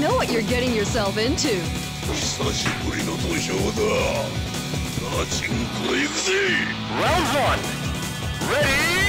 know what you're getting yourself into. Round one. Ready?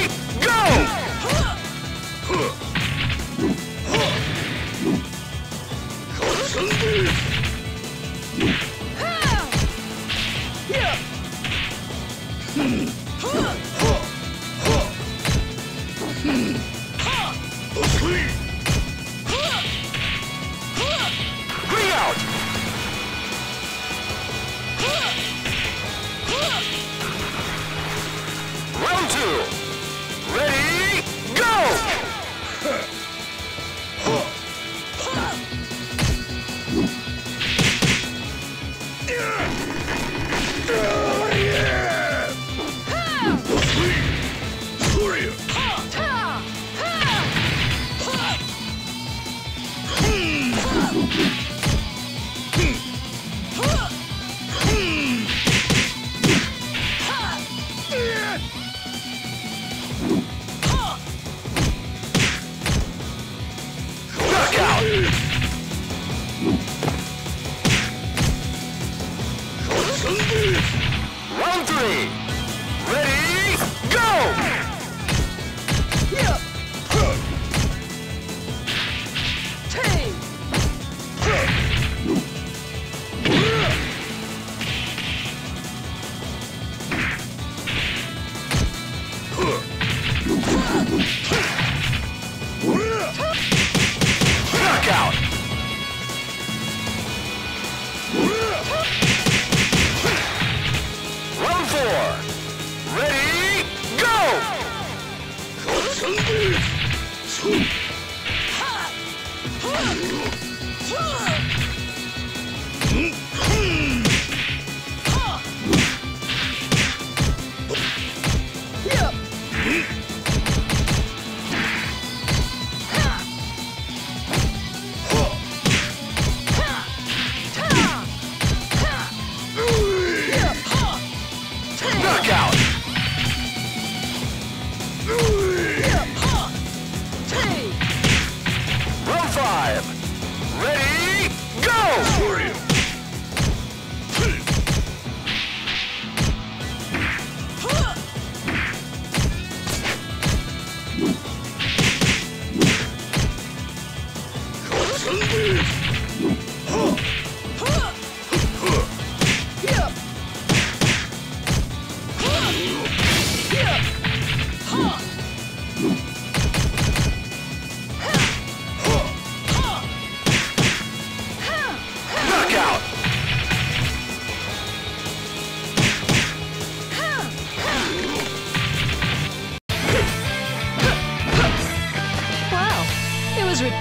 3です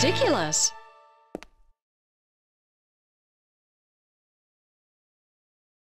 ridiculous.